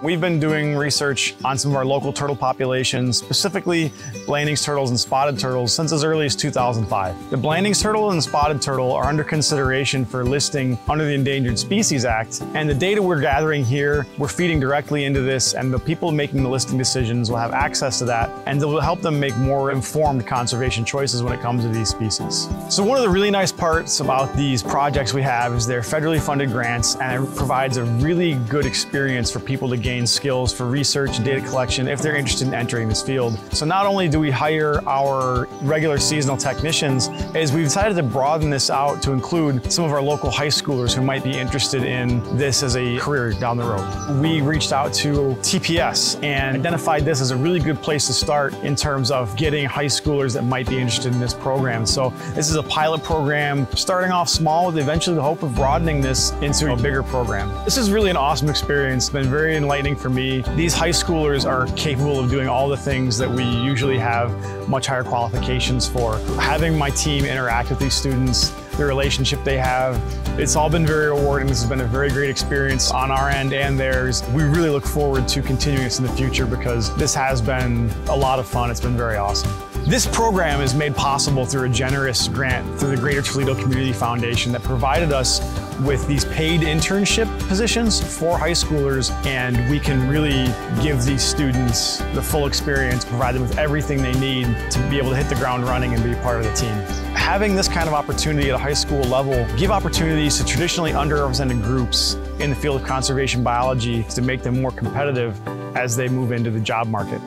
We've been doing research on some of our local turtle populations, specifically Blanding's turtles and spotted turtles, since as early as 2005. The Blanding's turtle and spotted turtle are under consideration for listing under the Endangered Species Act, and the data we're gathering here, we're feeding directly into this, and the people making the listing decisions will have access to that, and it will help them make more informed conservation choices when it comes to these species. So one of the really nice parts about these projects we have is they're federally funded grants, and it provides a really good experience for people to gain skills for research and data collection if they're interested in entering this field. So not only do we hire our regular seasonal technicians, is we've decided to broaden this out to include some of our local high schoolers who might be interested in this as a career down the road. We reached out to TPS and identified this as a really good place to start in terms of getting high schoolers that might be interested in this program. So this is a pilot program starting off small with eventually the hope of broadening this into a bigger program. This is really an awesome experience. It's been very enlightening for me. These high schoolers are capable of doing all the things that we usually have much higher qualifications for. Having my team interact with these students, the relationship they have, it's all been very rewarding. This has been a very great experience on our end and theirs. We really look forward to continuing this in the future because this has been a lot of fun. It's been very awesome. This program is made possible through a generous grant through the Greater Toledo Community Foundation that provided us with these paid internship positions for high schoolers and we can really give these students the full experience, provide them with everything they need to be able to hit the ground running and be part of the team. Having this kind of opportunity at a high school level give opportunities to traditionally underrepresented groups in the field of conservation biology to make them more competitive as they move into the job market.